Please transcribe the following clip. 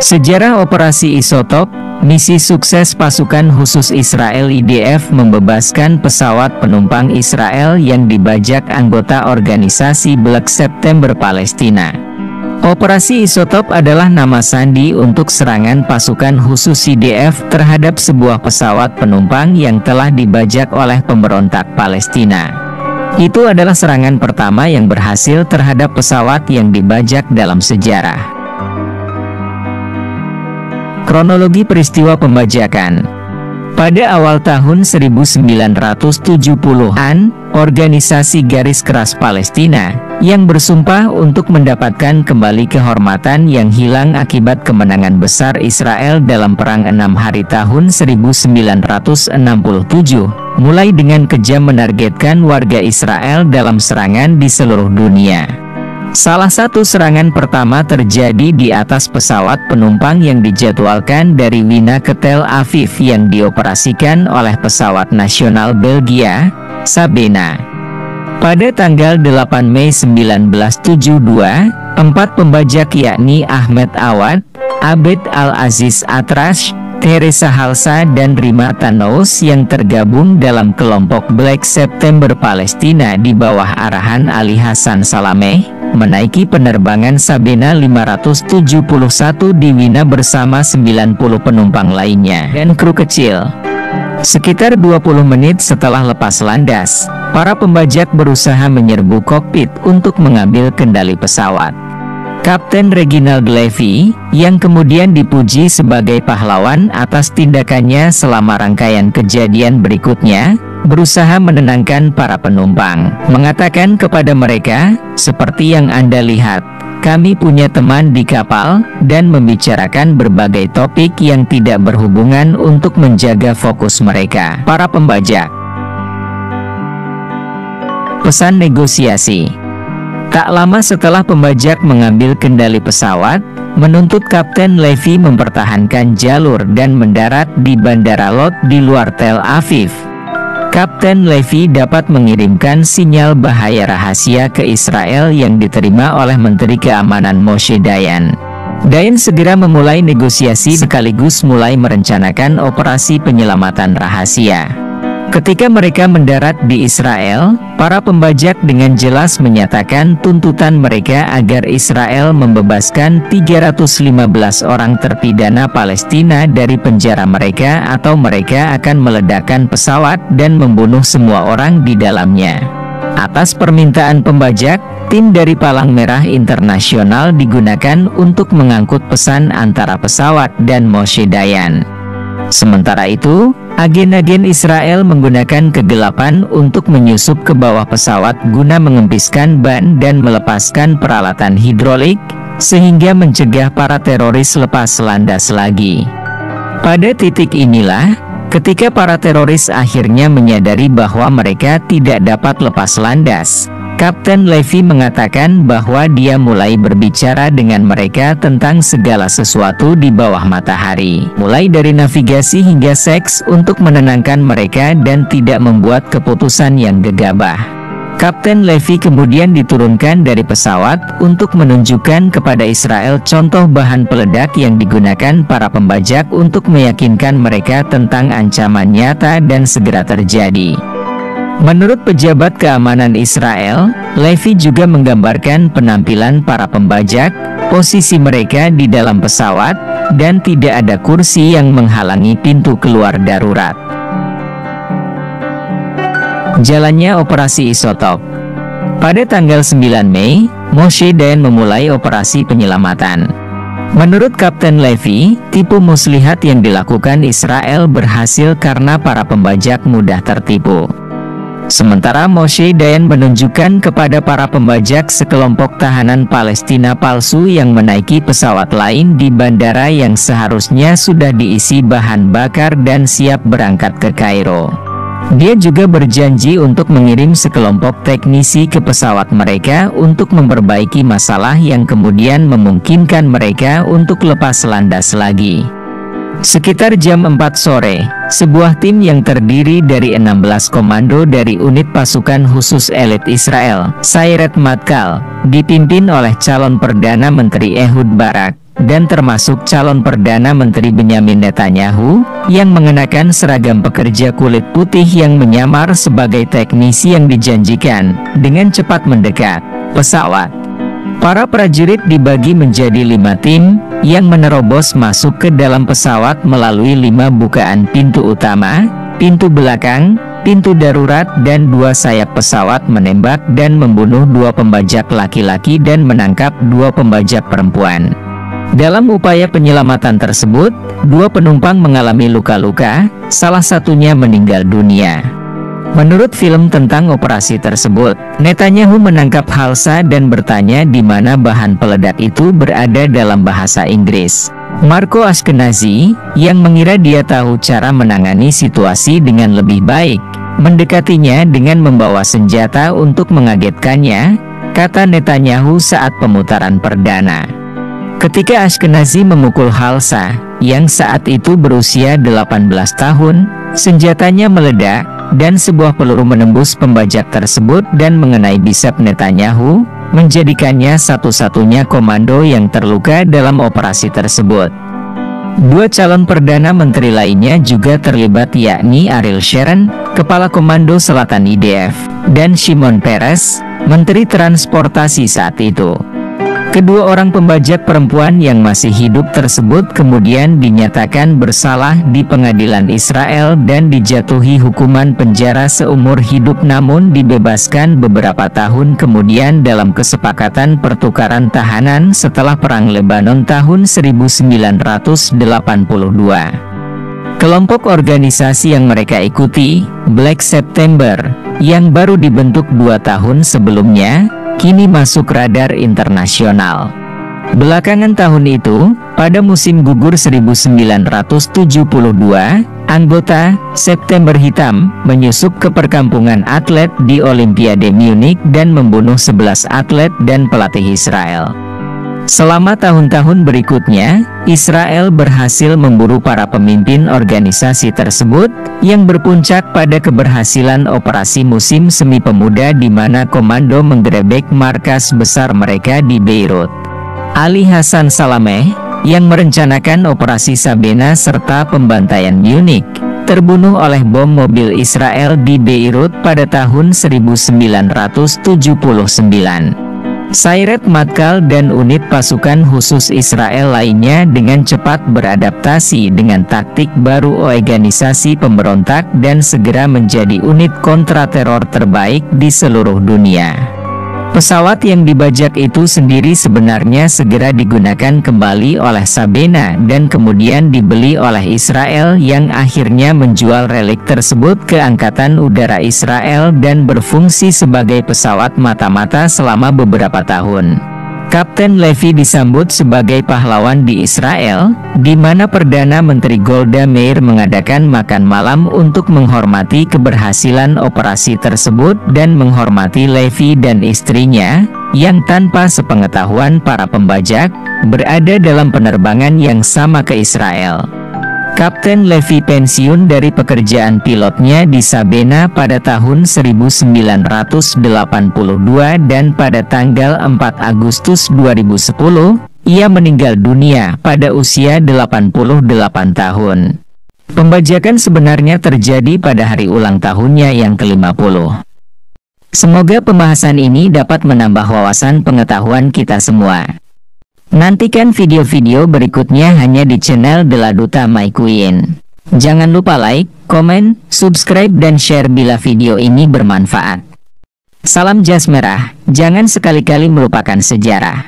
Sejarah Operasi Isotop, misi sukses pasukan khusus Israel IDF membebaskan pesawat penumpang Israel yang dibajak anggota organisasi Black September Palestina. Operasi Isotop adalah nama sandi untuk serangan pasukan khusus IDF terhadap sebuah pesawat penumpang yang telah dibajak oleh pemberontak Palestina. Itu adalah serangan pertama yang berhasil terhadap pesawat yang dibajak dalam sejarah. Kronologi peristiwa pembajakan Pada awal tahun 1970-an, organisasi garis keras Palestina, yang bersumpah untuk mendapatkan kembali kehormatan yang hilang akibat kemenangan besar Israel dalam Perang Enam Hari tahun 1967, mulai dengan kejam menargetkan warga Israel dalam serangan di seluruh dunia. Salah satu serangan pertama terjadi di atas pesawat penumpang yang dijadwalkan dari Wina ke Tel Aviv yang dioperasikan oleh pesawat nasional Belgia, Sabena. Pada tanggal 8 Mei 1972, empat pembajak yakni Ahmed Awad, Abed Al-Aziz Atrash, Teresa Halsa dan Rima Thanos yang tergabung dalam kelompok Black September Palestina di bawah arahan Ali Hasan Salameh, menaiki penerbangan Sabena 571 di Wina bersama 90 penumpang lainnya dan kru kecil. Sekitar 20 menit setelah lepas landas, para pembajak berusaha menyerbu kokpit untuk mengambil kendali pesawat. Kapten Reginald Levy, yang kemudian dipuji sebagai pahlawan atas tindakannya selama rangkaian kejadian berikutnya, berusaha menenangkan para penumpang, mengatakan kepada mereka, seperti yang Anda lihat, kami punya teman di kapal, dan membicarakan berbagai topik yang tidak berhubungan untuk menjaga fokus mereka, para pembajak. Pesan negosiasi. Tak lama setelah pembajak mengambil kendali pesawat, menuntut Kapten Levy mempertahankan jalur dan mendarat di Bandara Lot di luar Tel Aviv, Kapten Levy dapat mengirimkan sinyal bahaya rahasia ke Israel yang diterima oleh Menteri Keamanan Moshe Dayan. Dayan segera memulai negosiasi sekaligus mulai merencanakan operasi penyelamatan rahasia. Ketika mereka mendarat di Israel, para pembajak dengan jelas menyatakan tuntutan mereka agar Israel membebaskan 315 orang terpidana Palestina dari penjara mereka atau mereka akan meledakkan pesawat dan membunuh semua orang di dalamnya. Atas permintaan pembajak, tim dari Palang Merah Internasional digunakan untuk mengangkut pesan antara pesawat dan Moshe Dayan. Sementara itu, Agen-agen Israel menggunakan kegelapan untuk menyusup ke bawah pesawat guna mengempiskan ban dan melepaskan peralatan hidrolik, sehingga mencegah para teroris lepas landas lagi. Pada titik inilah, ketika para teroris akhirnya menyadari bahwa mereka tidak dapat lepas landas, Kapten Levy mengatakan bahwa dia mulai berbicara dengan mereka tentang segala sesuatu di bawah matahari, mulai dari navigasi hingga seks untuk menenangkan mereka dan tidak membuat keputusan yang gegabah. Kapten Levy kemudian diturunkan dari pesawat untuk menunjukkan kepada Israel contoh bahan peledak yang digunakan para pembajak untuk meyakinkan mereka tentang ancaman nyata dan segera terjadi. Menurut pejabat keamanan Israel, Levi juga menggambarkan penampilan para pembajak, posisi mereka di dalam pesawat, dan tidak ada kursi yang menghalangi pintu keluar darurat. Jalannya operasi isotop Pada tanggal 9 Mei, Moshe Dayan memulai operasi penyelamatan. Menurut Kapten Levi, tipu muslihat yang dilakukan Israel berhasil karena para pembajak mudah tertipu. Sementara Moshe Dayan menunjukkan kepada para pembajak sekelompok tahanan Palestina palsu yang menaiki pesawat lain di bandara yang seharusnya sudah diisi bahan bakar dan siap berangkat ke Kairo. Dia juga berjanji untuk mengirim sekelompok teknisi ke pesawat mereka untuk memperbaiki masalah yang kemudian memungkinkan mereka untuk lepas landas lagi. Sekitar jam 4 sore, sebuah tim yang terdiri dari 16 komando dari unit pasukan khusus elit Israel, Sayeret Matkal, dipimpin oleh calon Perdana Menteri Ehud Barak, dan termasuk calon Perdana Menteri Benyamin Netanyahu, yang mengenakan seragam pekerja kulit putih yang menyamar sebagai teknisi yang dijanjikan, dengan cepat mendekat pesawat. Para prajurit dibagi menjadi lima tim, yang menerobos masuk ke dalam pesawat melalui lima bukaan pintu utama, pintu belakang, pintu darurat dan dua sayap pesawat menembak dan membunuh dua pembajak laki-laki dan menangkap dua pembajak perempuan. Dalam upaya penyelamatan tersebut, dua penumpang mengalami luka-luka, salah satunya meninggal dunia. Menurut film tentang operasi tersebut, Netanyahu menangkap Halsa dan bertanya di mana bahan peledak itu berada dalam bahasa Inggris. Marco Ashkenazi, yang mengira dia tahu cara menangani situasi dengan lebih baik, mendekatinya dengan membawa senjata untuk mengagetkannya, kata Netanyahu saat pemutaran perdana. Ketika Ashkenazi memukul Halsa, yang saat itu berusia 18 tahun, senjatanya meledak, dan sebuah peluru menembus pembajak tersebut dan mengenai bisep Netanyahu, menjadikannya satu-satunya komando yang terluka dalam operasi tersebut. Dua calon Perdana Menteri lainnya juga terlibat yakni Ariel Sharon, Kepala Komando Selatan IDF, dan Shimon Peres, Menteri Transportasi saat itu. Kedua orang pembajak perempuan yang masih hidup tersebut kemudian dinyatakan bersalah di pengadilan Israel dan dijatuhi hukuman penjara seumur hidup namun dibebaskan beberapa tahun kemudian dalam kesepakatan pertukaran tahanan setelah Perang Lebanon tahun 1982. Kelompok organisasi yang mereka ikuti, Black September, yang baru dibentuk dua tahun sebelumnya, kini masuk radar internasional. Belakangan tahun itu, pada musim gugur 1972, anggota September Hitam menyusup ke perkampungan atlet di Olimpiade Munich dan membunuh 11 atlet dan pelatih Israel. Selama tahun-tahun berikutnya, Israel berhasil memburu para pemimpin organisasi tersebut, yang berpuncak pada keberhasilan operasi musim semi pemuda di mana komando menggerebek markas besar mereka di Beirut. Ali Hasan Salameh, yang merencanakan operasi Sabena serta pembantaian Munich, terbunuh oleh bom mobil Israel di Beirut pada tahun 1979. Sayret Matkal dan unit pasukan khusus Israel lainnya dengan cepat beradaptasi dengan taktik baru organisasi pemberontak dan segera menjadi unit kontrateror terbaik di seluruh dunia. Pesawat yang dibajak itu sendiri sebenarnya segera digunakan kembali oleh Sabena dan kemudian dibeli oleh Israel yang akhirnya menjual relik tersebut ke Angkatan Udara Israel dan berfungsi sebagai pesawat mata-mata selama beberapa tahun. Kapten Levi disambut sebagai pahlawan di Israel, di mana Perdana Menteri Golda Meir mengadakan makan malam untuk menghormati keberhasilan operasi tersebut dan menghormati Levi dan istrinya, yang tanpa sepengetahuan para pembajak, berada dalam penerbangan yang sama ke Israel. Kapten Levi pensiun dari pekerjaan pilotnya di Sabena pada tahun 1982 dan pada tanggal 4 Agustus 2010, ia meninggal dunia pada usia 88 tahun. Pembajakan sebenarnya terjadi pada hari ulang tahunnya yang ke-50. Semoga pembahasan ini dapat menambah wawasan pengetahuan kita semua. Nantikan video-video berikutnya hanya di channel Deladuta My Queen. Jangan lupa like, komen, subscribe dan share bila video ini bermanfaat. Salam jas merah, jangan sekali-kali melupakan sejarah.